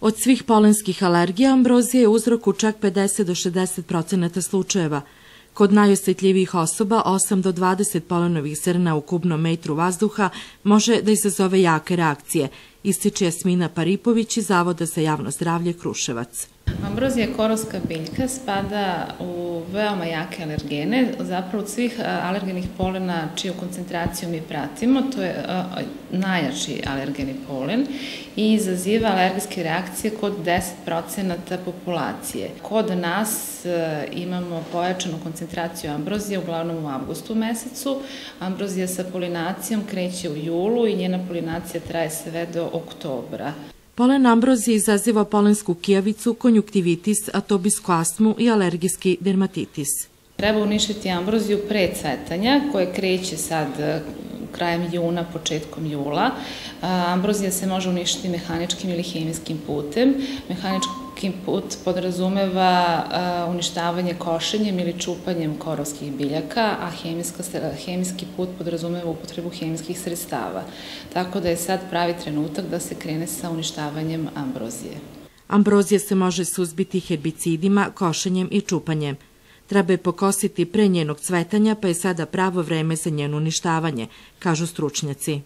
Od svih polenskih alergija ambrozija je uzrok u čak 50 do 60 procenata slučajeva. Kod najosjetljivijih osoba 8 do 20 polenovih zrna u kubnom metru vazduha može da izazove jake reakcije, ističe Jasmina Paripović iz Zavoda za javno zdravlje Kruševac. Ambrozija korovska biljka spada u veoma jake alergene, zapravo od svih alergenih polena čiju koncentraciju mi pratimo, to je najjači alergeni polen i izaziva alergijske reakcije kod 10% populacije. Kod nas imamo pojačanu koncentraciju ambrozije, uglavnom u avgustu mesecu. Ambrozija sa polinacijom kreće u julu i njena polinacija traje sve do oktobra. Polen ambrozije izaziva polensku kijavicu, konjuktivitis, atobisku astmu i alergijski dermatitis. Treba uništiti ambroziju pre cvetanja, koje kreće sad krajem juna, početkom jula. Ambrozija se može uništiti mehaničkim ili hemijskim putem. Mehanički put podrazumeva uništavanje košenjem ili čupanjem korovskih biljaka, a hemijski put podrazumeva upotrebu hemijskih sredstava. Tako da je sad pravi trenutak da se krene sa uništavanjem ambrozije. Ambrozija se može suzbiti herbicidima, košenjem i čupanjem. Treba je pokositi pre njenog cvetanja, pa je sada pravo vreme za njeno uništavanje, kažu stručnjaci.